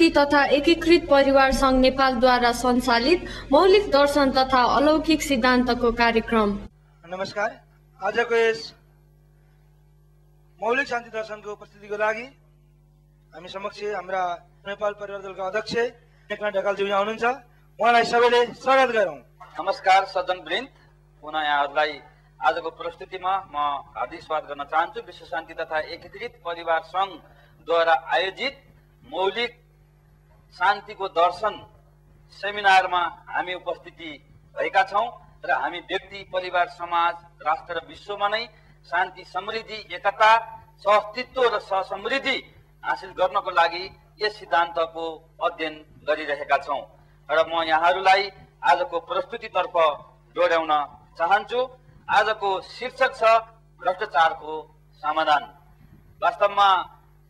शान्ति तथा एकीकृत परिवार सङ्घ नेपालद्वारा सञ्चालित मौलिक दर्शन तथा अलौकिक सिद्धान्तको कार्यक्रम। नमस्कार। आजको यस मौलिक शान्ति दर्शनको उपस्थितिको लागि हामी समक्ष हाम्रा नेपाल परिवार दलका अध्यक्ष एकनाथ ढकालज्यू यहाँ हुनुहुन्छ। उहाँलाई सबैले स्वागत गरौँ। नमस्कार सज्जन वृन्द पुनः यहाँहरूलाई आजको प्रस्तुतिमा म हार्दिक स्वागत गर्न चाहन्छु। विश्व शान्ति तथा एकीकृत परिवार सङ्घद्वारा आयोजित मौलिक शान्तिको दर्शन सेमिनारमा हामी उपस्थिति भएका छौँ र हामी व्यक्ति परिवार समाज राष्ट्र र विश्वमा नै शान्ति समृद्धि एकता सहअस्तित्व र सहसमृद्धि हासिल गर्नको लागि यस सिद्धान्तको अध्ययन गरिरहेका छौँ। र म यहाँहरूलाई आजको प्रस्तुतितर्फ डोर्याउन चाहन्छु। आजको शीर्षक छ भ्रष्टाचारको समाधान। वास्तवमा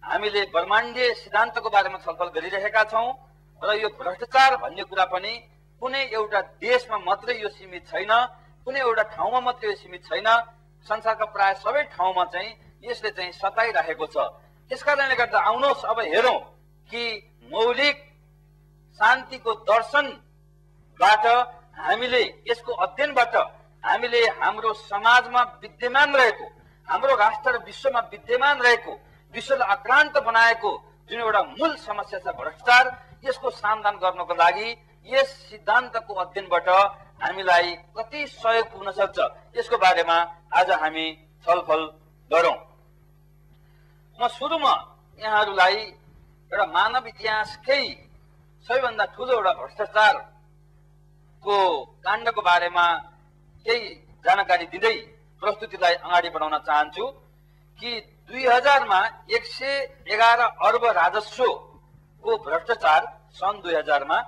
हामीले ब्रह्माण्डीय सिद्धान्तको बारेमा छलफल गरिरहेका छौँ र यो भ्रष्टाचार भन्ने कुरा पनि कुनै एउटा देशमा मात्रै यो सीमित छैन कुनै एउटा ठाउँमा मात्रै यो सीमित छैन। संसारका प्राय सबै ठाउँमा चाहिँ यसले चाहिँ सताइरहेको छ। त्यस कारणले गर्दा आउनुहोस् अब हेरौँ कि मौलिक शान्तिको दर्शनबाट हामीले यसको अध्ययनबाट हामीले हाम्रो समाजमा विद्यमान रहेको हाम्रो राष्ट्र र विश्वमा विद्यमान रहेको विश्वलाई आक्रान्त बनाएको जुन एउटा मूल समस्या छ भ्रष्टाचार यसको समाधान गर्नको लागि यस सिद्धान्तको अध्ययनबाट हामीलाई कति सहयोग पुग्न सक्छ यसको बारेमा आज हामी छलफल गरौँ। म सुरुमा यहाँहरूलाई एउटा मानव इतिहासकै सबैभन्दा ठुलो एउटा भ्रष्टाचारको काण्डको बारेमा केही जानकारी दिँदै प्रस्तुतिलाई अगाडि बढाउन चाहन्छु। कि दुई हजारमा एक सय एघार अर्ब राजस्वको भ्रष्टाचार सन् दुई हजारमा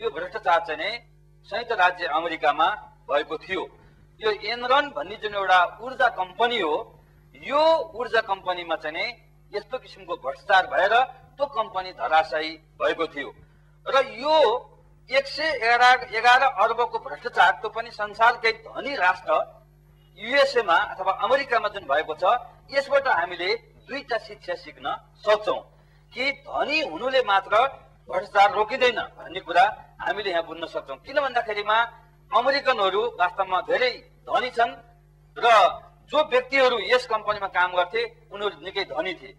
यो भ्रष्टाचार चाहिँ नै संयुक्त राज्य अमेरिकामा भएको थियो। यो एनरन भन्ने जुन एउटा ऊर्जा कम्पनी हो यो ऊर्जा कम्पनीमा चाहिँ नै यस्तो किसिमको भ्रष्टाचार भएर त्यो कम्पनी धराशायी भएको थियो। र यो एक सय एघार एघार अर्बको भ्रष्टाचार त्यो पनि संसारकै धनी राष्ट्र युएसएमा अथवा अमेरिकामा जुन भएको छ यसबाट हामीले दुईटा शिक्षा सिक्न सक्छौँ। कि धनी हुनुले मात्र भ्रष्टाचार रोकिँदैन भन्ने कुरा हामीले यहाँ बुझ्न सक्छौँ। किन भन्दाखेरिमा अमेरिकनहरू वास्तवमा धेरै धनी छन् र जो व्यक्तिहरू यस कम्पनीमा काम गर्थे उनीहरू निकै धनी थिए।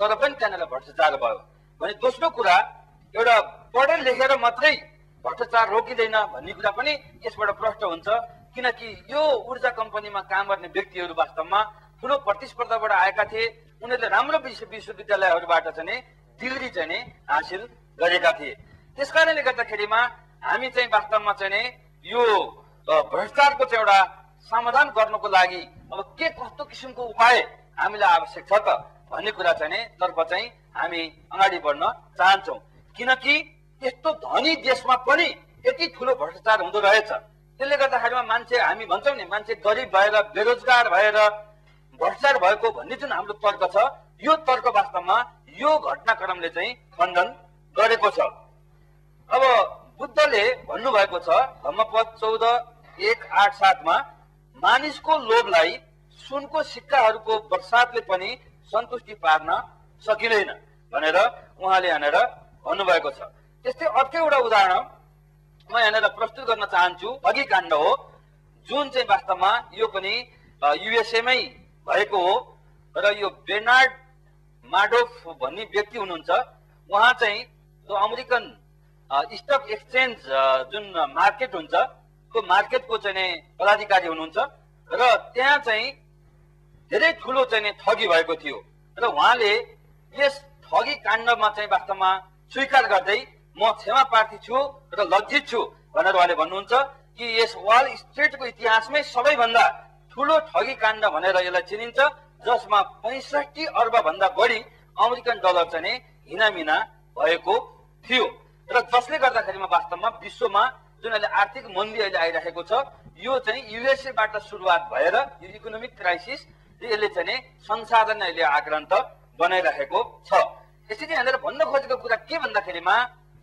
तर पनि त्यहाँनिर भ्रष्टाचार भयो। भने दोस्रो कुरा एउटा पढे लेखेर मात्रै भ्रष्टाचार रोकिँदैन भन्ने कुरा पनि यसबाट प्रष्ट हुन्छ। किनकि यो ऊर्जा कम्पनीमा काम गर्ने व्यक्तिहरू वास्तवमा ठुलो प्रतिस्पर्धाबाट आएका थिए उनीहरूले राम्रो विश्व विश्वविद्यालयहरूबाट चाहिँ डिग्री चाहिँ हासिल गरेका थिए। त्यस कारणले गर्दाखेरिमा हामी चाहिँ वास्तवमा चाहिँ यो भ्रष्टाचारको चाहिँ एउटा समाधान गर्नको लागि अब के कस्तो किसिमको उपाय हामीलाई आवश्यक छ त भन्ने कुरा चाहिँ तर्फ चाहिँ हामी अगाडि बढ्न चाहन्छौँ। किनकि यस्तो धनी देशमा पनि यति ठुलो भ्रष्टाचार हुँदो रहेछ। त्यसले गर्दाखेरिमा मान्छे हामी भन्छौँ नि मान्छे गरिब भएर बेरोजगार भएर भ्रष्टाचार भएको भन्ने जुन हाम्रो तर्क छ यो तर्क वास्तवमा यो घटनाक्रमले चाहिँ खण्डन गरेको छ। अब बुद्धले भन्नुभएको छ धम्मपद चौध एक आठ सातमा मानिसको लोभलाई सुनको सिक्काहरूको बर्सातले पनि सन्तुष्टि पार्न सकिँदैन भनेर उहाँले यहाँनिर भन्नुभएको छ। त्यस्तै अर्कै एउटा उदाहरण म यहाँनिर प्रस्तुत गर्न चाहन्छु अघि काण्ड हो। जुन चाहिँ वास्तवमा यो पनि युएसएमै भएको हो र यो बेनार्ड माडोफ भन्ने व्यक्ति हुनुहुन्छ उहाँ चाहिँ त्यो अमेरिकन स्टक एक्सचेन्ज जुन मार्केट हुन्छ त्यो मार्केटको चाहिँ पदाधिकारी हुनुहुन्छ र त्यहाँ चाहिँ धेरै ठुलो चाहिँ ठगी भएको थियो र उहाँले यस ठगी काण्डमा चाहिँ वास्तवमा स्वीकार गर्दै म क्षमा प्रार्थी छु र लज्जित छु भनेर उहाँले भन्नुहुन्छ कि यस वाल स्ट्रिटको इतिहासमै सबैभन्दा ठुलो ठगी काण्ड भनेर यसलाई चिनिन्छ जसमा पैँसठी अर्ब भन्दा बढी अमेरिकन डलर चाहिँ हिनामिना भएको थियो। र जसले गर्दाखेरिमा वास्तवमा विश्वमा जुन अहिले आर्थिक मन्दी अहिले आइरहेको छ यो चाहिँ युएसएबाट सुरुवात भएर यो इकोनोमिक क्राइसिस यसले चाहिँ संसाधन अहिले आक्रान्त बनाइरहेको छ। यसरी यहाँनिर भन्न खोजेको कुरा के भन्दाखेरिमा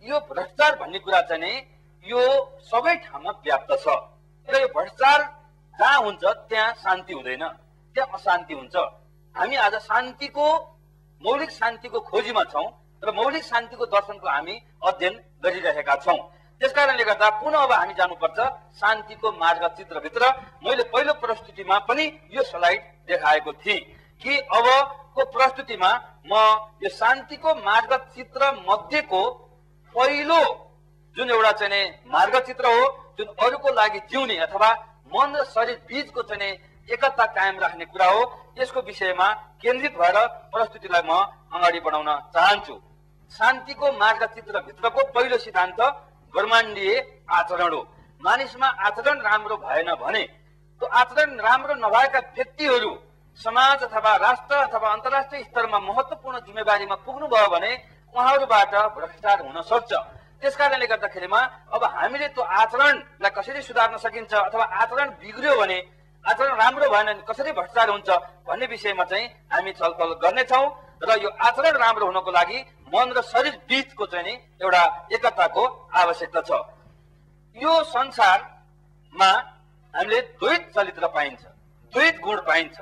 यो भ्रष्टाचार भन्ने कुरा चाहिँ यो सबै ठाउँमा व्याप्त छ। र यो भ्रष्टाचार जहाँ हुन्छ त्यहाँ शान्ति हुँदैन। त्यहाँ अशान्ति हुन्छ। हामी आज शान्तिको मौलिक शान्तिको खोजीमा छौँ र मौलिक शान्तिको दर्शनको हामी अध्ययन गरिरहेका छौँ। त्यस कारणले गर्दा पुनः अब हामी जानुपर्छ शान्तिको मार्ग चित्रभित्र। मैले पहिलो प्रस्तुतिमा पनि यो स्लाइड देखाएको थिएँ कि अबको प्रस्तुतिमा म यो शान्तिको मार्ग चित्र मध्येको पहिलो जुन एउटा चाहिँ नि मार्गचित्र हो जुन अरूको लागि जिउने अथवा मन र शरीर बिचको चाहिँ एकता कायम राख्ने कुरा हो। यसको विषयमा केन्द्रित भएर प्रस्तुतिलाई म अगाडि बढाउन चाहन्छु। शान्तिको मार्गचित्रभित्रको पहिलो सिद्धान्त ब्रह्माण्डीय आचरण हो। मानिसमा आचरण राम्रो भएन भने त्यो आचरण राम्रो नभएका व्यक्तिहरू समाज अथवा राष्ट्र अथवा अन्तर्राष्ट्रिय स्तरमा महत्वपूर्ण जिम्मेवारीमा पुग्नुभयो भने उहाँहरूबाट भ्रष्टाचार हुन सक्छ। त्यस कारणले गर्दाखेरिमा अब हामीले त्यो आचरणलाई कसरी सुधार्न सकिन्छ अथवा आचरण बिग्रियो भने आचरण राम्रो भएन भने कसरी भ्रष्टाचार हुन्छ भन्ने विषयमा चाहिँ हामी छलफल गर्नेछौँ र यो आचरण राम्रो हुनको लागि मन र शरीर बिचको चाहिँ नि एउटा एकताको आवश्यकता छ। यो संसारमा हामीले द्वैत चरित्र पाइन्छ द्वैत गुण पाइन्छ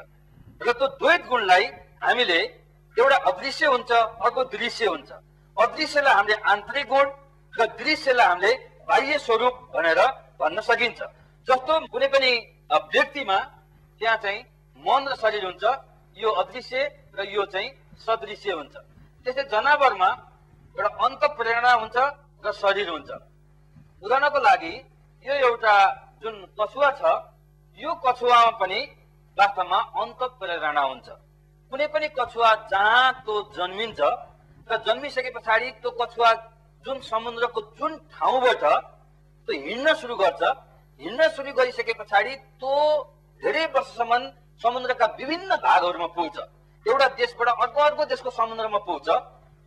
र त्यो द्वैत गुणलाई हामीले एउटा अदृश्य हुन्छ अर्को दृश्य हुन्छ। अदृश्यलाई हामीले आन्तरिक गुण र दृश्यलाई हामीले बाह्य स्वरूप भनेर भन्न सकिन्छ। जस्तो कुनै पनि व्यक्तिमा त्यहाँ चाहिँ मन र शरीर हुन्छ यो अदृश्य र यो चाहिँ सदृश्य हुन्छ। त्यस्तै जनावरमा एउटा अन्त प्रेरणा हुन्छ र शरीर हुन्छ। उदाहरणको लागि यो एउटा जुन कछुवा छ यो कछुवामा पनि वास्तवमा अन्त प्रेरणा हुन्छ। कुनै पनि कछुवा जहाँ त्यो जन्मिन्छ र जन्मिसके पछाडि त्यो कछुवा जुन समुद्रको जुन ठाउँबाट त्यो हिँड्न सुरु गर्छ हिँड्न सुरु गरिसके पछाडि त्यो धेरै वर्षसम्म समुद्रका विभिन्न भागहरूमा पुग्छ। एउटा देशबाट अर्को अर्को देशको समुद्रमा पुग्छ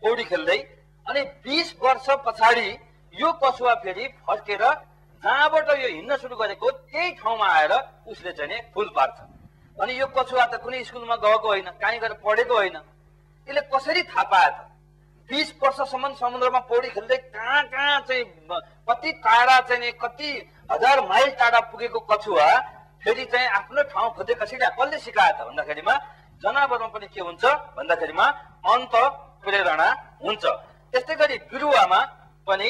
पौडी खेल्दै। अनि बिस वर्ष पछाडि यो कछुवा फेरि फर्केर जहाँबाट यो हिँड्न सुरु गरेको त्यही ठाउँमा आएर उसले चाहिँ फुल पार्छ। अनि यो कछुवा त कुनै स्कुलमा गएको होइन कहीँ गएर पढेको होइन। यसले कसरी थाहा पायो त? बिस वर्षसम्म समुद्रमा पौडी खेल्दै कहाँ कहाँ चाहिँ कति टाढा चाहिँ नि कति हजार माइल टाढा पुगेको कछुवा फेरि चाहिँ आफ्नो ठाउँ कसरी कसले सिकायो त भन्दाखेरिमा जनावरमा पनि के हुन्छ भन्दाखेरिमा अन्त प्रेरणा हुन्छ। त्यस्तै गरी बिरुवामा पनि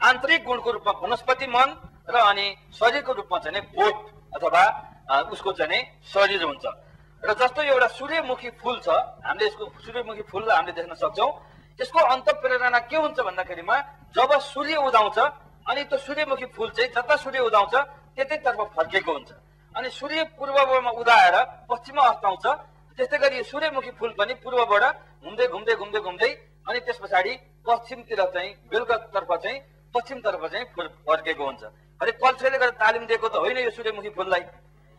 आन्तरिक गुणको रूपमा वनस्पति मन र अनि शरीरको रूपमा चाहिँ बोट अथवा उसको चाहिँ शरीर हुन्छ। र जस्तो एउटा सूर्यमुखी फुल छ हामीले यसको सूर्यमुखी फुललाई हामीले देख्न सक्छौँ। यसको अन्त प्रेरणा के हुन्छ भन्दाखेरिमा जब सूर्य उदाउँछ अनि त्यो सूर्यमुखी फुल चाहिँ जता सूर्य उदाउँछ त्यतैतर्फ फर्केको हुन्छ। अनि सूर्य पूर्वमा उदाएर पश्चिममा अस्ताउँछ त्यस्तै गरी सूर्यमुखी फुल पनि पूर्वबाट घुम्दै घुम्दै घुम्दै घुम्दै अनि त्यस पछाडि पश्चिमतिर चाहिँ बेलुकातर्फ चाहिँ पश्चिमतर्फ चाहिँ फुल फर्केको हुन्छ। अनि कल्चरले गर्दा तालिम दिएको त होइन यो सूर्यमुखी फुललाई।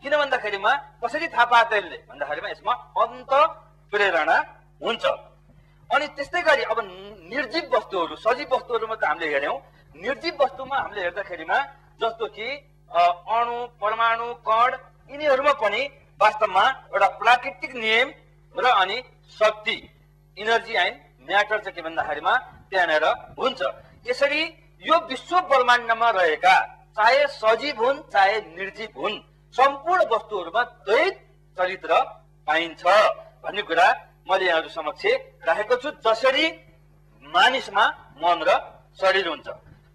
किन भन्दाखेरिमा कसरी थाहा पायो त यसले भन्दाखेरिमा यसमा अन्त प्रेरणा हुन्छ। अनि त्यस्तै गरी अब निर्जीव वस्तुहरू सजीव वस्तुहरूमा त हामीले हेऱ्यौँ। निर्जीव वस्तुमा हामीले हेर्दाखेरिमा जस्तो कि अणु परमाणु कण यिनीहरूमा पनि वास्तवमा एउटा प्राकृतिक नियम र अनि शक्ति इनर्जी एन्ड म्याटर चाहिँ के भन्दाखेरिमा त्यहाँनिर हुन्छ। यसरी यो विश्व ब्रह्माण्डमा रहेका चाहे सजीव हुन् चाहे निर्जीव हुन् सम्पूर्ण वस्तुहरूमा द्वैत चरित्र पाइन्छ भन्ने कुरा मैले यहाँहरू समक्ष राखेको छु जसरी मानिसमा मन र शरीर हुन्छ।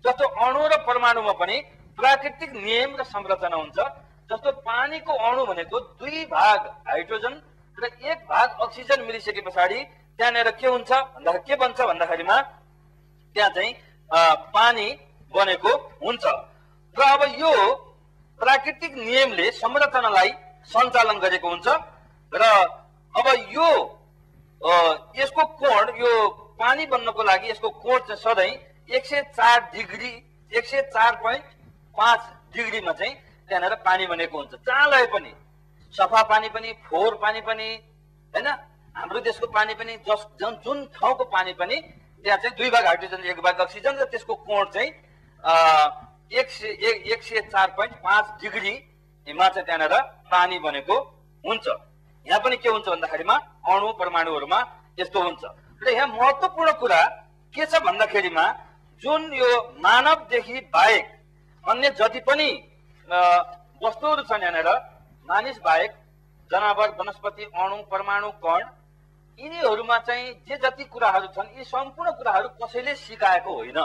जस्तो अणु र परमाणुमा पनि प्राकृतिक नियम र संरचना हुन्छ जस्तो पानीको अणु भनेको दुई भाग हाइड्रोजन र एक भाग अक्सिजन मिलिसके पछाडि त्यहाँनिर के हुन्छ भन्दा के बन्छ भन्दाखेरिमा त्यहाँ चाहिँ पानी बनेको हुन्छ। र अब यो प्राकृतिक नियमले संरचनालाई सञ्चालन गरेको हुन्छ र अब यो यसको कोण यो पानी बन्नको लागि यसको कोण चाहिँ सधैँ एक सय चार डिग्री एक सय चार पोइन्ट पाँच डिग्रीमा चाहिँ त्यहाँनिर पानी बनेको हुन्छ। जहाँ लगे पनि सफा पानी पनि फोहोर पानी पनि होइन? हाम्रो देशको पानी पनि जस जुन जुन ठाउँको पानी पनि त्यहाँ चाहिँ दुई भाग हाइड्रोजन एक भाग अक्सिजन र त्यसको कोण चाहिँ एक सय एक सय चार पोइन्ट पाँच डिग्रीमा चाहिँ त्यहाँनिर पानी बनेको हुन्छ। यहाँ पनि के हुन्छ भन्दाखेरिमा अणु परमाणुहरूमा यस्तो हुन्छ। र यहाँ महत्त्वपूर्ण कुरा के छ भन्दाखेरिमा जुन यो मानवदेखि बाहेक अन्य जति पनि वस्तुहरू छन् यहाँनिर मानिस बाहेक जनावर वनस्पति अणु परमाणु कण यिनीहरूमा चाहिँ जे जति कुराहरू छन् यी सम्पूर्ण कुराहरू कसैले सिकाएको होइन।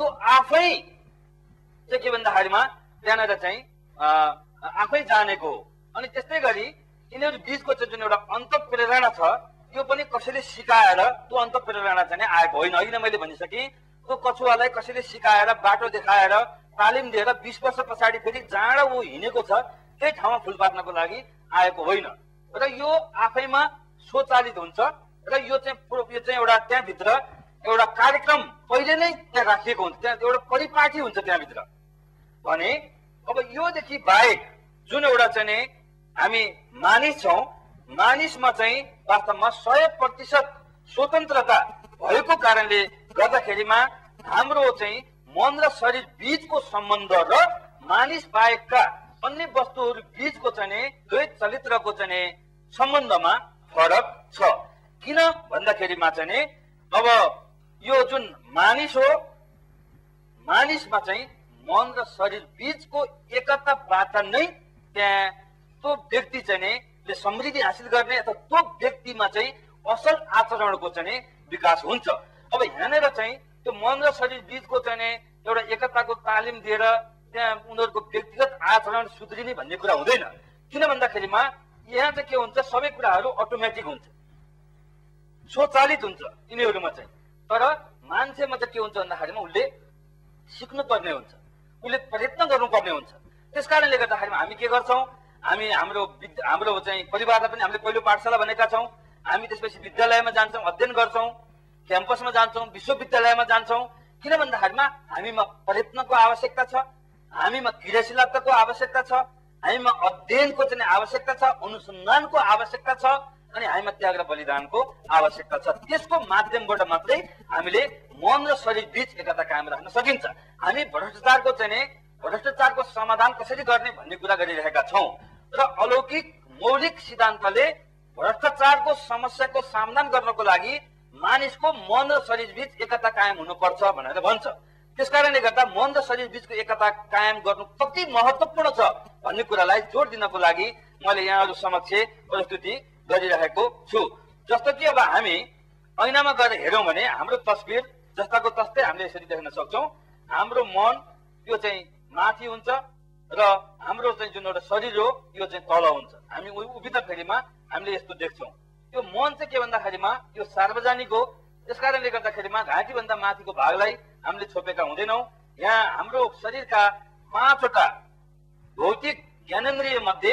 त्यो आफै चाहिँ के भन्दाखेरिमा त्यहाँनिर चाहिँ आफै जानेको हो अनि त्यस्तै गरी यिनीहरू बिचको चाहिँ जुन एउटा अन्त प्रेरणा छ त्यो पनि कसैले सिकाएर त्यो अन्त प्रेरणा चाहिँ आएको होइन। अघि मैले भनिसकेँ? त्यो कछुवालाई कसैले सिकाएर बाटो देखाएर तालिम दिएर बिस वर्ष पछाडि फेरि जहाँ ऊ हिँडेको छ त्यही ठाउँमा फुल पार्नको लागि आएको होइन। र यो आफैमा स्वचालित हुन्छ र यो चाहिँ यो चाहिँ एउटा त्यहाँभित्र एउटा कार्यक्रम पहिले नै त्यहाँ राखिएको हुन्छ त्यहाँ एउटा परिपाटी हुन्छ त्यहाँभित्र। भने अब योदेखि बाहेक जुन एउटा चाहिँ हामी मानिस छौँ। मानिसमा चाहिँ वास्तवमा सय प्रतिशत स्वतन्त्रता भएको कारणले गर्दाखेरिमा हाम्रो चाहिँ मन र शरीर बिचको सम्बन्ध र मानिस बाहेकका अन्य वस्तुहरू बिचको चाहिँ द्वैत चरित्रको चाहिँ सम्बन्धमा फरक छ। किन भन्दाखेरिमा चाहिँ अब यो जुन मानिस हो मानिसमा चाहिँ मन र शरीर बिचको एकताबाट नै त्यहाँ त्यो व्यक्ति चाहिँ ले समृद्धि हासिल गर्ने अथवा त्यो व्यक्तिमा चाहिँ असल आचरणको चाहिँ विकास हुन्छ। अब यहाँनिर चाहिँ त्यो मन र शरीर बिचको चाहिँ एउटा एकताको तालिम दिएर त्यहाँ उनीहरूको व्यक्तिगत आचरण सुध्रिने भन्ने कुरा हुँदैन। किन भन्दाखेरिमा यहाँ चाहिँ के हुन्छ सबै कुराहरू अटोमेटिक हुन्छ। स्वचालित हुन्छ यिनीहरूमा चाहिँ। तर मान्छेमा चाहिँ के हुन्छ भन्दाखेरिमा उसले सिक्नु पर्ने हुन्छ। उसले प्रयत्न गर्नुपर्ने हुन्छ। त्यस कारणले गर्दाखेरिमा हामी के गर्छौँ? हामी हाम्रो हाम्रो चाहिँ परिवारलाई पनि हामीले पहिलो पाठशाला भनेका छौँ। हामी त्यसपछि विद्यालयमा जान्छौँ अध्ययन गर्छौँ क्याम्पसमा जान्छौँ विश्वविद्यालयमा जान्छौँ। किन भन्दाखेरिमा हामीमा प्रयत्नको आवश्यकता छ हामीमा क्रियाशीलताको आवश्यकता छ हामीमा अध्ययनको चाहिँ आवश्यकता छ अनुसन्धानको आवश्यकता छ अनि हामीमा त्याग र बलिदानको आवश्यकता छ। त्यसको माध्यमबाट मात्रै हामीले मन र शरीर बीच एकता कायम राख्न सकिन्छ। हामी भ्रष्टाचारको चाहिँ भ्रष्टाचारको समाधान कसरी गर्ने भन्ने कुरा गरिरहेका छौँ। र अलौकिक मौलिक सिद्धान्तले भ्रष्टाचारको समस्याको समाधान गर्नको लागि मानिसको मन र शरीर बीच एकता कायम हुनुपर्छ भनेर भन्छ। त्यस कारणले गर्दा मन र शरीर बीचको एकता कायम गर्नु कति महत्वपूर्ण छ भन्ने कुरालाई जोड दिनको लागि मैले यहाँहरू समक्ष प्रस्तुति गरिरहेको छु। जस्तो कि अब हामी ऐनामा गएर हेरौँ भने हाम्रो तस्बिर जस्ताको तस्तै हामीले यसरी देख्न सक्छौँ। हाम्रो मन यो चाहिँ माथि हुन्छ र हाम्रो चाहिँ जुन एउटा शरीर हो यो चाहिँ तल हुन्छ। हामी उभिँदाखेरिमा हामीले यस्तो देख्छौँ। यो मन चाहिँ के भन्दाखेरिमा यो सार्वजनिक हो। त्यस कारणले गर्दाखेरिमा घाँटीभन्दा माथिको भागलाई हामीले छोपेका हुँदैनौँ। यहाँ हाम्रो शरीरका पाँचवटा भौतिक ज्ञानेन्द्रिय मध्ये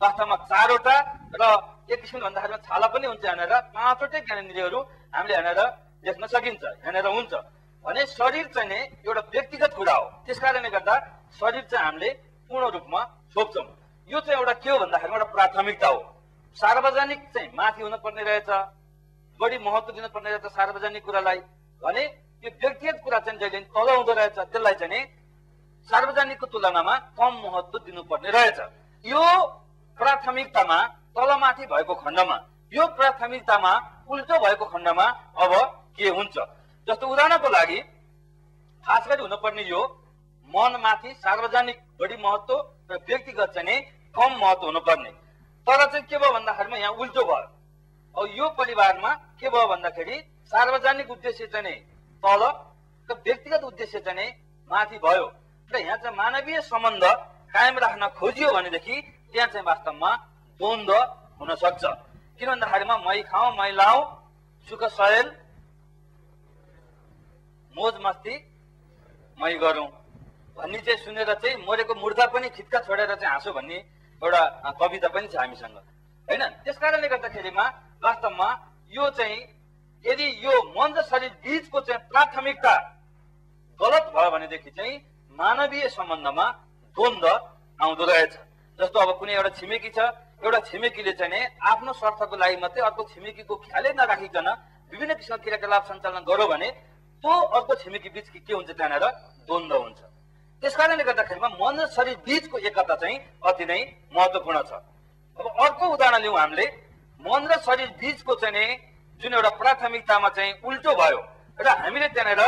वास्तवमा चारवटा र एक किसिमले भन्दाखेरिमा छाला पनि हुन्छ यहाँनिर। पाँचवटै ज्ञानेन्द्रियहरू हामीले यहाँनिर देख्न सकिन्छ यहाँनिर हुन्छ। भने शरीर चाहिँ नि एउटा व्यक्तिगत कुरा हो। त्यस कारणले गर्दा शरीर चाहिँ हामीले पूर्ण रूपमा छोप्छौँ यो चाहिँ एउटा के हो भन्दाखेरि एउटा प्राथमिकता हो। सार्वजनिक चाहिँ माथि हुनुपर्ने रहेछ बढी महत्व दिनुपर्ने रहेछ सार्वजनिक कुरालाई। भने यो व्यक्तिगत कुरा चाहिँ जहिले तल हुँदो रहेछ त्यसलाई चाहिँ सार्वजनिकको तुलनामा कम महत्व दिनुपर्ने रहेछ। यो प्राथमिकतामा तलमाथि भएको खण्डमा यो प्राथमिकतामा उल्टो भएको खण्डमा अब के हुन्छ? जस्तो उदाहरणको लागि खास गरी हुनुपर्ने यो मनमाथि सार्वजनिक बढी महत्व र व्यक्तिगत चाहिँ नि कम महत्व हुनुपर्ने। तर चाहिँ के भयो भन्दाखेरिमा यहाँ उल्टो भयो। अब यो परिवारमा के भयो भन्दाखेरि सार्वजनिक उद्देश्य चाहिँ नि तल र व्यक्तिगत उद्देश्य चाहिँ नि माथि भयो। र यहाँ चाहिँ मानवीय सम्बन्ध कायम राख्न खोजियो भनेदेखि त्यहाँ चाहिँ वास्तवमा द्वन्द्व हुन सक्छ। किन भन्दाखेरिमा मै खाउँ मै लाउँ सुख सयल मोज मस्ती मै गरौँ। भन्ने चाहिँ सुनेर चाहिँ मरेको मुर्दा पनि खिच्का छोडेर चाहिँ हाँसो भन्ने एउटा कविता पनि छ हामीसँग। होइन? त्यस कारणले गर्दाखेरिमा वास्तवमा यो चाहिँ यदि यो मन र शरीर बिचको चाहिँ प्राथमिकता गलत भयो भनेदेखि चाहिँ मानवीय सम्बन्धमा द्वन्द्व आउँदो रहेछ। जस्तो अब कुनै एउटा छिमेकी छ एउटा छिमेकीले चाहिँ आफ्नो स्वार्थको लागि मात्रै अर्को छिमेकीको ख्यालै नराखिकन विभिन्न किसिमका क्रियाकलाप सञ्चालन गर्यो भने त्यो अर्को छिमेकी बिच के हुन्छ त्यहाँनिर द्वन्द्व हुन्छ। त्यस कारणले गर्दाखेरिमा मन र शरीर बिचको एकता चाहिँ अति नै महत्वपूर्ण छ। अब अर्को उदाहरण लिउँ हामीले। मन र शरीर बिचको चाहिँ नि जुन एउटा प्राथमिकतामा चाहिँ उल्टो भयो र हामीले त्यहाँनिर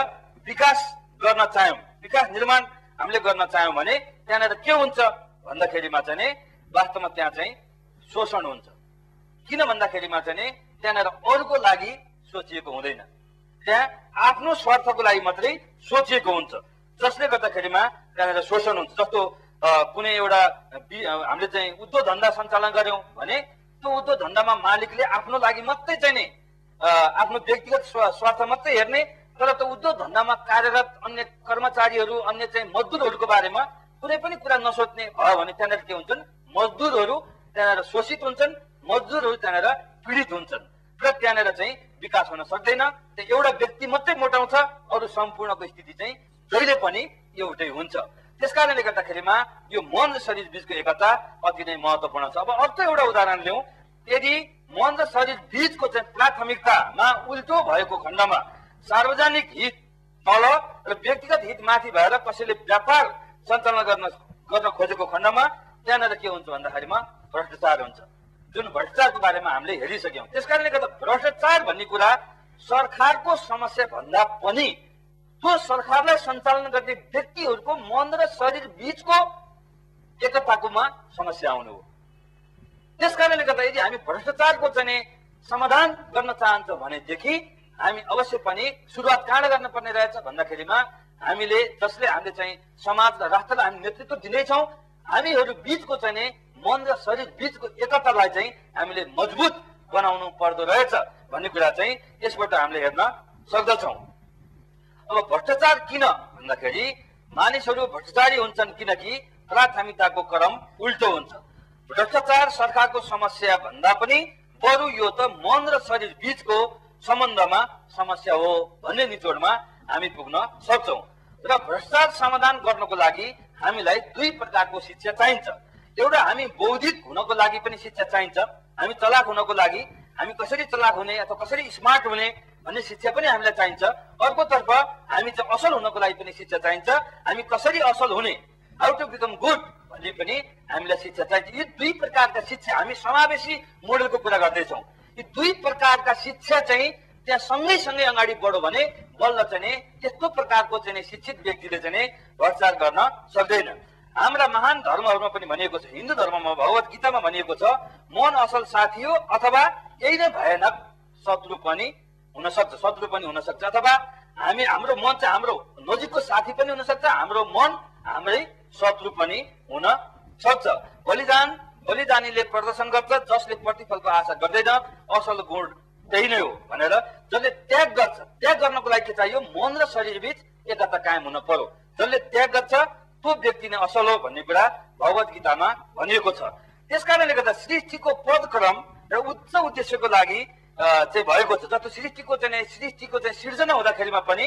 विकास गर्न चाह्यौँ विकास निर्माण हामीले गर्न चाह्यौँ भने त्यहाँनिर के हुन्छ भन्दाखेरिमा चाहिँ वास्तवमा त्यहाँ चाहिँ शोषण हुन्छ। किन भन्दाखेरिमा चाहिँ त्यहाँनिर अरूको लागि सोचिएको हुँदैन। त्यहाँ आफ्नो स्वार्थको लागि मात्रै सोचिएको हुन्छ। जसले गर्दाखेरिमा त्यहाँनिर शोषण हुन्छ जस्तो कुनै एउटा हामीले चाहिँ उद्योग धन्दा सञ्चालन गर्यौँ भने त्यो उद्योग धन्दामा मालिकले आफ्नो लागि मात्रै चाहिँ नि आफ्नो व्यक्तिगत स्वा- स्वार्थ मात्रै हेर्ने तर त्यो उद्योग धन्दामा कार्यरत अन्य कर्मचारीहरू अन्य चाहिँ मजदुरहरूको बारेमा कुनै पनि कुरा नसोच्ने भयो भने त्यहाँनिर के हुन्छन्? मजदुरहरू त्यहाँनिर शोषित हुन्छन् मजदुरहरू त्यहाँनिर पीडित हुन्छन् र त्यहाँनिर चाहिँ विकास हुन सक्दैन। त्यो एउटा व्यक्ति मात्रै मोटाउँछ अरू सम्पूर्णको स्थिति चाहिँ जहिले पनि एउटै हुन्छ। त्यस कारणले गर्दाखेरिमा यो मन र शरीर बिचको एकता अति नै महत्वपूर्ण छ। अब अर्को एउटा उदाहरण लिउँ। यदि मन र शरीर बिचको चाहिँ प्राथमिकतामा उल्टो भएको खण्डमा सार्वजनिक हित तल र व्यक्तिगत हित माथि भएर कसैले व्यापार सञ्चालन गर्न गर्न खोजेको खण्डमा त्यहाँनिर के हुन्छ भन्दाखेरिमा भ्रष्टाचार हुन्छ। जुन भ्रष्टाचारको बारेमा हामीले हेरिसक्यौँ। त्यस कारणले गर्दा भ्रष्टाचार भन्ने कुरा सरकारको समस्या भन्दा पनि त्यो सरकारलाई सञ्चालन गर्ने व्यक्तिहरूको मन र शरीर बिचको एकताकोमा समस्या आउनु हो। त्यस कारणले गर्दा यदि हामी भ्रष्टाचारको चाहिँ समाधान गर्न चाहन्छौँ भनेदेखि हामी अवश्य पनि सुरुवात कहाँ गर्नुपर्ने रहेछ भन्दाखेरिमा हामीले जसले हामीले चाहिँ समाज र राष्ट्रलाई हामी नेतृत्व दिनेछौँ हामीहरू बिचको चाहिँ मन र शरीर बिचको एकतालाई चाहिँ हामीले मजबुत बनाउनु पर्दो रहेछ भन्ने कुरा चाहिँ यसबाट हामीले हेर्न सक्दछौँ। अब भ्रष्टाचार किन? भन्दाखेरि मानिसहरू भ्रष्टाचारी हुन्छन् किनकि प्राथमिकताको क्रम उल्टो हुन्छ। भ्रष्टाचार सरकारको समस्या भन्दा पनि बरु यो त मन र शरीर बिचको सम्बन्धमा समस्या हो भन्ने निचोडमा हामी पुग्न सक्छौँ। र भ्रष्टाचार समाधान गर्नको लागि हामीलाई दुई प्रकारको शिक्षा चाहिन्छ। एउटा हामी बौद्धिक हुनको लागि पनि शिक्षा चाहिन्छ। हामी चलाक हुनको लागि हामी कसरी चलाक हुने अथवा कसरी स्मार्ट हुने भन्ने शिक्षा पनि हामीलाई चाहिन्छ। अर्कोतर्फ हामी चाहिँ असल हुनको लागि पनि शिक्षा चाहिन्छ हामी कसरी असल हुने? हाउ टु बिकम गुड भन्ने पनि हामीलाई शिक्षा चाहिन्छ। यी दुई प्रकारका शिक्षा हामी समावेशी मोडेलको कुरा गर्दैछौँ। यी दुई प्रकारका शिक्षा चाहिँ त्यहाँ सँगै अगाडि बढ्यो भने बल्ल चाहिँ त्यस्तो प्रकारको चाहिँ शिक्षित व्यक्तिले चाहिँ भ्रष्टाचार गर्न सक्दैन। हाम्रा महान धर्महरूमा पनि भनिएको छ हिन्दू धर्ममा भगवत गीतामा भनिएको छ मन असल साथी हो अथवा यही नै भयानक शत्रु पनि हुन सक्छ शत्रु पनि हुन सक्छ अथवा हामी हाम्रो मन चाहिँ हाम्रो नजिकको साथी पनि हुन सक्छ हाम्रो मन हाम्रै शत्रु पनि हुन सक्छ बलिदान बलिदानीले प्रदर्शन गर्छ जसले प्रतिफलको आशा गर्दैन असल गुण त्यही नै हो भनेर जसले त्याग गर्छ। त्याग गर्नको लागि के चाहियो? मन र शरीर बिच एकता कायम हुन पर्यो। जसले त्याग गर्छ त्यो व्यक्ति नै असल हो भन्ने कुरा भगवत गीतामा भनिएको छ। त्यस कारणले गर्दा सृष्टिको पदक्रम र उच्च उद्देश्यको लागि चाहिँ भएको छ जस्तो सृष्टिको चाहिँ सृष्टिको चाहिँ सिर्जना हुँदाखेरिमा पनि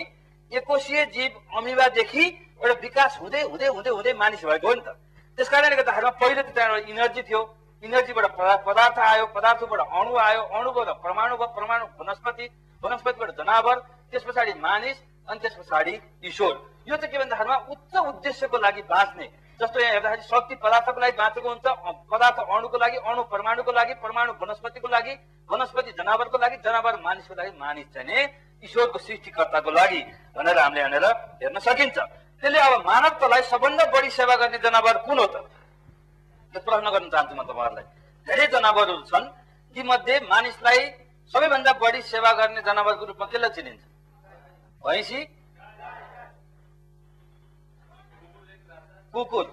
एकोशीय जीव अमिबादेखि एउटा विकास हुँदै हुँदै हुँदै हुँदै मानिस भएको हो नि त त्यस कारणले गर्दाखेरिमा पहिले त त्यहाँ एउटा इनर्जी थियो इनर्जीबाट पदा- पदार्थ आयो पदार्थबाट अणु आयो अणुबाट परमाणु भयो परमाणु वनस्पति वनस्पतिबाट जनावर त्यस पछाडि मानिस अनि त्यस पछाडि ईश्वर यो चाहिँ के भन्दाखेरिमा उच्च उद्देश्यको लागि बाँच्ने जस्तो यहाँ हेर्दाखेरि शक्ति पदार्थको लागि बाँचेको हुन्छ पदार्थ अणुको लागि अणु परमाणुको लागि परमाणु वनस्पतिको लागि वनस्पति जनावरको लागि जनावर मानिसको लागि मानिस चाहिँ ईश्वरको सृष्टिकर्ताको लागि भनेर हामीले यहाँनिर हेर्न सकिन्छ। त्यसले अब मानवतालाई सबभन्दा बढी सेवा गर्ने जनावर कुन हो त? प्रश्न गर्न चाहन्छु म तपाईँहरूलाई। धेरै जनावरहरू छन् ती मध्ये मानिसलाई सबैभन्दा बढी सेवा गर्ने जनावरको रूपमा कसलाई चिनिन्छ? भैँसी कुकुर।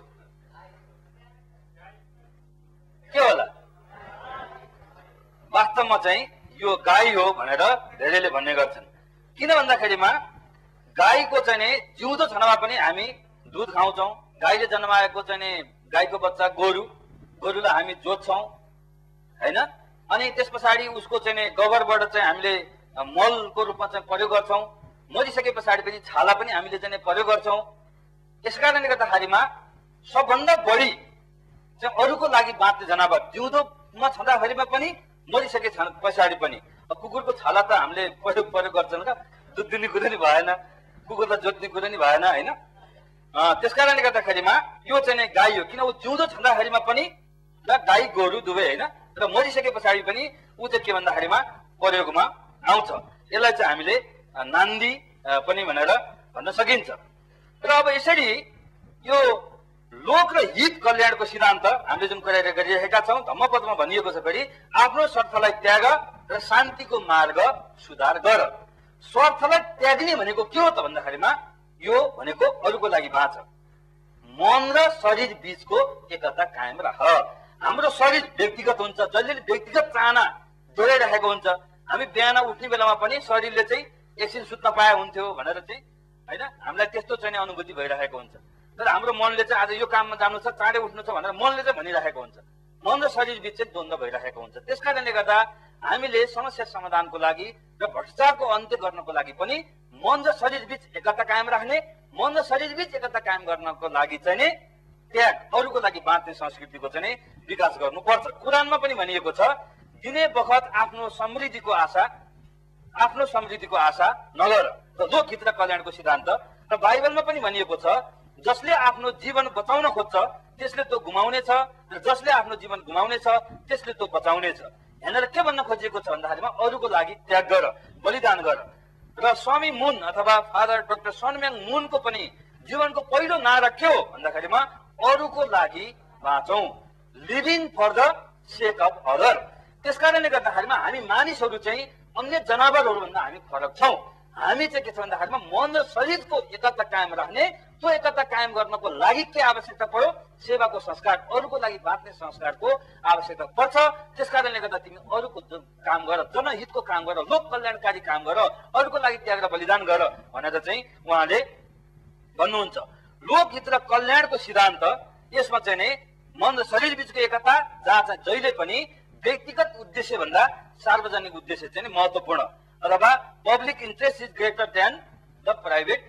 के होला? वास्तवमा चाहिँ यो गाई हो भनेर धेरैले भन्ने गर्छन्। किन भन्दाखेरिमा गाईको चाहिँ जिउँदो छँदामा पनि हामी दुध खाउँछौँ। गाईले जन्माएको चाहिँ गाईको बच्चा गोरु। गोरुलाई हामी जोत्छौँ होइन? अनि त्यस पछाडि उसको चाहिँ गोबरबाट चाहिँ हामीले मलको रूपमा चाहिँ प्रयोग गर्छौँ। मरिसके पछाडि पनि छाला पनि हामीले चाहिँ प्रयोग गर्छौँ। यस कारणले गर्दाखेरिमा सबभन्दा बढी चाहिँ अरूको लागि बाँच्ने जनावर जिउँदोमा छँदाखेरिमा पनि मरिसके पछाडि पनि। कुकुरको छाला त हामीले प्रयोग प्रयोग गर्छौँ र दुध दिने कुरो नि भएन कुकुरलाई जोत्ने कुरो नि भएन होइन? त्यस कारणले गर्दाखेरिमा यो चाहिँ गाई हो। किन ऊ जिउँदो छँदाखेरिमा पनि र गाई गोरु दुवै होइन? र मरिसके पछाडि पनि ऊ चाहिँ के भन्दाखेरिमा प्रयोगमा आउँछ। यसलाई चाहिँ हामीले नान्दी पनि भनेर भन्न सकिन्छ। र अब यसरी यो लोक र हित कल्याणको सिद्धान्त हामीले जुन कार्य गरिरहेका छौँ धम्मपदमा भनिएको छ फेरि आफ्नो स्वार्थलाई त्याग र शान्तिको मार्ग सुधार गर। स्वार्थलाई त्याग्ने भनेको के हो त भन्दाखेरिमा यो भनेको अरूको लागि बाँच। मन र शरीर बीचको एकता कायम राख। हाम्रो शरीर व्यक्तिगत हुन्छ जसले व्यक्तिगत चाहना जोडाइरहेको हुन्छ। हामी बिहान उठ्ने बेलामा पनि शरीरले चाहिँ एकछिन सुत्न पाए हुन्थ्यो भनेर चाहिँ होइन? हामीलाई त्यस्तो चाहिँ अनुभूति भइरहेको हुन्छ। तर हाम्रो मनले चाहिँ आज यो काममा जानु छ चाँडै उठ्नु छ भनेर मनले चाहिँ भनिरहेको हुन्छ। मन र शरीर बिच चाहिँ द्वन्द्व भइरहेको हुन्छ। त्यस कारणले गर्दा हामीले समस्या समाधानको लागि र भ्रष्टाचारको अन्त्य गर्नको लागि पनि मन र शरीर बिच एकता कायम राख्ने मन र शरीर बिच एकता कायम गर्नको लागि चाहिँ नि त्याग अरूको लागि बाँच्ने संस्कृतिको चाहिँ विकास गर्नुपर्छ। कुरानमा पनि भनिएको छ दिने बखत आफ्नो समृद्धिको आशा आफ्नो समृद्धिको आशा नगर र लोकहित र कल्याणको सिद्धान्त र बाइबलमा पनि भनिएको छ जसले आफ्नो जीवन बचाउन खोज्छ त्यसले त्यो गुमाउनेछ र जसले आफ्नो जीवन गुमाउनेछ त्यसले त्यो बचाउनेछ। यहाँनिर के भन्न खोजिएको छ भन्दाखेरिमा अरूको लागि त्याग गर बलिदान गर। र स्वामी मुन अथवा फादर डाक्टर सनम्याङ मुनको पनि जीवनको पहिलो नारा के हो भन्दाखेरिमा अरूको लागि बाँचौँ। Living for the sake of other. त्यस कारणले गर्दाखेरिमा हामी मानिसहरू चाहिँ अन्य जनावरहरूभन्दा हामी फरक छौँ हामी चाहिँ के छ भन्दाखेरिमा मन र शरीरको एकता कायम राख्ने त्यो एकता कायम गर्नको लागि के आवश्यकता पर्यो सेवाको संस्कार अरूको लागि बाँच्ने संस्कारको आवश्यकता पर्छ त्यस कारणले गर्दा तिमी अरूको काम गर जनहितको काम गर लोक कल्याणकारी काम गर अरूको लागि त्याग र बलिदान गर भनेर चाहिँ उहाँले भन्नुहुन्छ लोकहित र कल्याणको सिद्धान्त यसमा चाहिँ नै मन र शरीर बिचको एकता जहाँ चाहिँ जहिले पनि व्यक्तिगत उद्देश्य भन्दा सार्वजनिक उद्देश्य चाहिँ नि महत्वपूर्ण अथवा public interest is greater than the private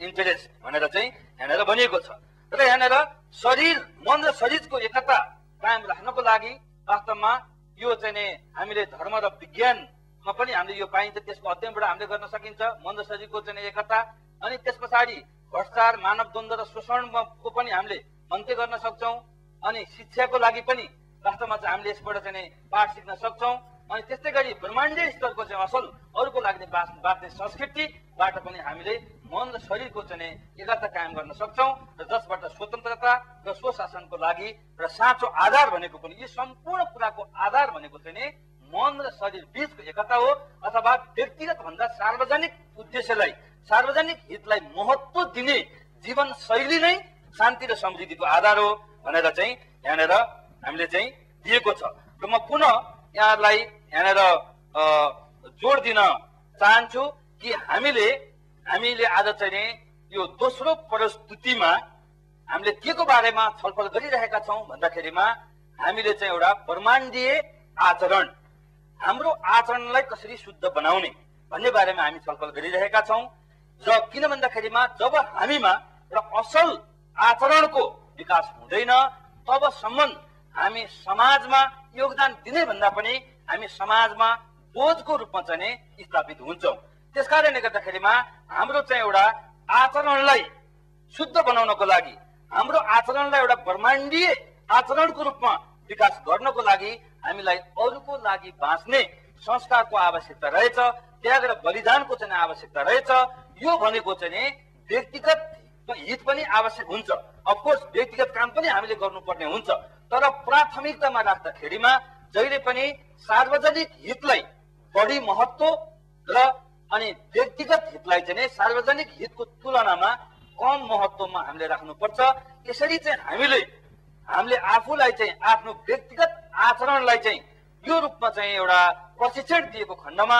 interest भनेर चाहिँ यहाँनिर भनिएको छ। र यहाँनिर शरीर मन र शरीरको एकता कायम राख्नको लागि वास्तवमा यो चाहिँ हामीले धर्म र विज्ञानमा पनि हामीले यो पाइन्छ त्यसको अध्ययनबाट हामीले गर्न सकिन्छ। मन र शरीरको चाहिँ एकता अनि त्यस पछाडि भ्रष्टाचार मानव द्वन्द्व र शोषणको पनि हामीले अन्त्य गर्न सक्छौँ अनि शिक्षाको लागि पनि वास्तवमा चाहिँ हामीले यसबाट चाहिँ पाठ सिक्न सक्छौँ। अनि त्यस्तै गरी ब्रह्माण्डीय स्तरको चाहिँ असल अरूको लागि बाँच- बाँच्ने संस्कृतिबाट पनि हामीले मन र शरीरको चाहिँ एकता कायम गर्न सक्छौँ र जसबाट स्वतन्त्रता र स्वशासनको लागि र साँचो आधार भनेको पनि यी सम्पूर्ण कुराको आधार भनेको चाहिँ मन र शरीर बिचको एकता हो अथवा व्यक्तिगत भन्दा सार्वजनिक उद्देश्यलाई सार्वजनिक हितलाई महत्व दिने जीवन शैली नै शान्ति र समृद्धिको आधार हो भनेर चाहिँ यहाँनिर हामीले चाहिँ दिएको छ। र म पुनः यहाँहरूलाई यहाँनिर जोड दिन चाहन्छु कि हामीले हामीले आज चाहिँ यो दोस्रो परिस्थितिमा हामीले के को बारेमा छलफल गरिरहेका छौँ भन्दाखेरिमा हामीले चाहिँ एउटा ब्रह्माण्डीय आचरण हाम्रो आचरणलाई कसरी शुद्ध बनाउने भन्ने बारेमा हामी छलफल गरिरहेका छौँ। र किन भन्दाखेरिमा जब हामीमा एउटा असल आचरणको विकास हुँदैन तबसम्म हामी समाजमा योगदान दिने भन्दा पनि हामी समाजमा बोझको रूपमा चाहिँ स्थापित हुन्छौँ। त्यस कारणले गर्दाखेरिमा हाम्रो चाहिँ एउटा आचरणलाई शुद्ध बनाउनको लागि हाम्रो आचरणलाई एउटा ब्रह्माण्डीय आचरणको रूपमा विकास गर्नको लागि हामीलाई अरूको लागि बाँच्ने संस्कारको आवश्यकता रहेछ त्याग र बलिदानको चाहिँ आवश्यकता रहेछ। यो भनेको चाहिँ व्यक्तिगत हित पनि आवश्यक हुन्छ। अफकोर्स व्यक्तिगत काम पनि हामीले गर्नुपर्ने हुन्छ। तर प्राथमिकतामा राख्दाखेरिमा जहिले पनि सार्वजनिक हितलाई बढी महत्व र अनि व्यक्तिगत हितलाई चाहिँ सार्वजनिक हितको तुलनामा कम महत्वमा हामीले राख्नुपर्छ। यसरी चाहिँ हामीले हामीले आफूलाई चाहिँ आफ्नो व्यक्तिगत आचरणलाई चाहिँ यो रूपमा चाहिँ एउटा प्रशिक्षण दिएको खण्डमा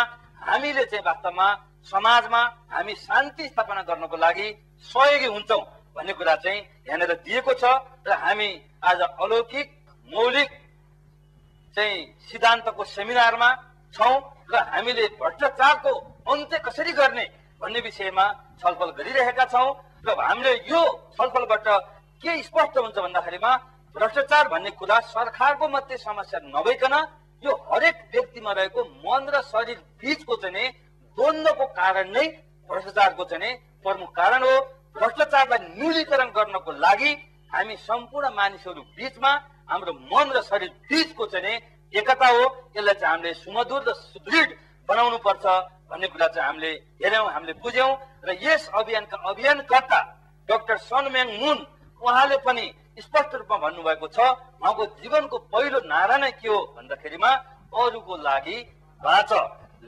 हामीले चाहिँ वास्तवमा समाजमा हामी शान्ति स्थापना गर्नको लागि सहयोगी हुन्छौँ भन्ने कुरा चाहिँ यहाँनिर दिएको छ र हामी आज अलौकिक मौलिक चाहिँ सिद्धान्तको सेमिनारमा छौँ र हामीले भ्रष्टाचारको अन्त्य कसरी गर्ने भन्ने विषयमा छलफल गरिरहेका छौँ र हामीले यो छलफलबाट के स्पष्ट हुन्छ भन्दाखेरिमा भ्रष्टाचार भन्ने कुरा सरकारको मात्रै समस्या नभइकन यो हरेक व्यक्तिमा रहेको मन र शरीर बिचको चाहिँ द्वन्द्वको कारण नै भ्रष्टाचारको चाहिँ प्रमुख कारण हो। भ्रष्टाचारलाई न्यूनीकरण गर्नको लागि हामी सम्पूर्ण मानिसहरू बिचमा हाम्रो मन र शरीर बिचको चाहिँ एकता हो। यसलाई चाहिँ हामीले सुमधुर र सुदृढ बनाउनु पर्छ भन्ने कुरा चाहिँ हामीले हेऱ्यौँ हामीले बुझ्यौँ। र यस अभियानका अभियानकर्ता डाक्टर सनम्याङ मुन उहाँले पनि स्पष्ट रूपमा भन्नुभएको छ उहाँको जीवनको पहिलो नारा नै के हो भन्दाखेरिमा अरूको लागि बाँच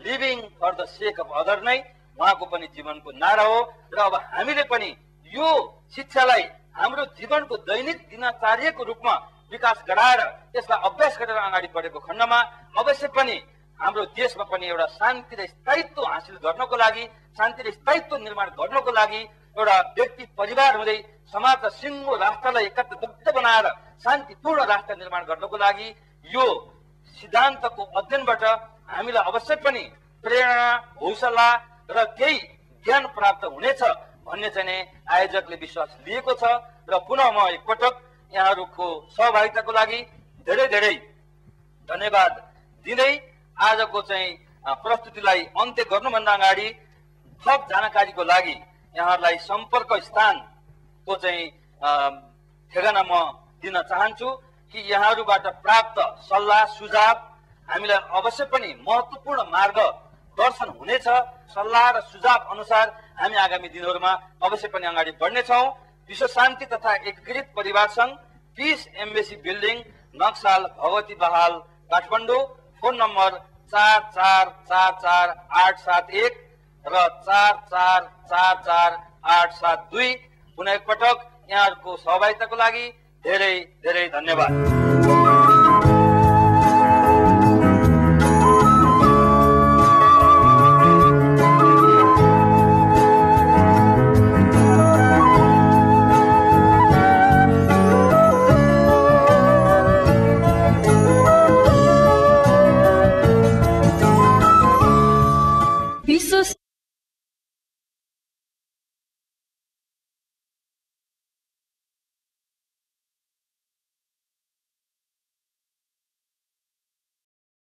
living for the sake of other नै उहाँको पनि जीवनको नारा हो। र अब हामीले पनि यो शिक्षालाई हाम्रो जीवनको दैनिक दिनचर्याको रूपमा विकास गराएर यसलाई अभ्यास गरेर अगाडि बढेको खण्डमा अवश्य पनि हाम्रो देशमा पनि एउटा शान्ति र स्थायित्व हासिल गर्नको लागि शान्ति र स्थायित्व निर्माण गर्नको लागि एउटा व्यक्ति परिवार हुँदै समाज र सिङ्गो राष्ट्रलाई एकत्रित बनाएर शान्तिपूर्ण राष्ट्र निर्माण गर्नको लागि यो सिद्धान्तको अध्ययनबाट हामीलाई अवश्य पनि प्रेरणा हौसला र केही ज्ञान प्राप्त हुनेछ भन्ने चाहिँ आयोजकले विश्वास लिएको छ र पुनः म एकपटक यहाँहरूको सहभागिताको लागि धेरै धेरै धन्यवाद दिँदै आजको चाहिँ प्रस्तुतिलाई अन्त्य गर्नुभन्दा अगाडि थप जानकारीको लागि यहाँहरूलाई सम्पर्क स्थानको चाहिँ ठेगाना म दिन चाहन्छु कि यहाँहरूबाट प्राप्त सल्लाह सुझाव हामीलाई अवश्य पनि महत्त्वपूर्ण मार्ग दर्शन हुनेछ। सल्लाह र सुझाव अनुसार हामी आगामी दिनहरूमा अवश्य पनि अगाडि बढ्नेछौँ। विश्व शान्ति तथा एकीकृत परिवार सङ्घ peace embassy building Naxal Bhagwati Bahal Kathmandu phone number चार चार चार चार आठ सात एक र चार चार चार चार आठ सात दुई पुनः एकपटक यहाँहरूको सहभागिताको लागि धेरै धेरै धन्यवाद।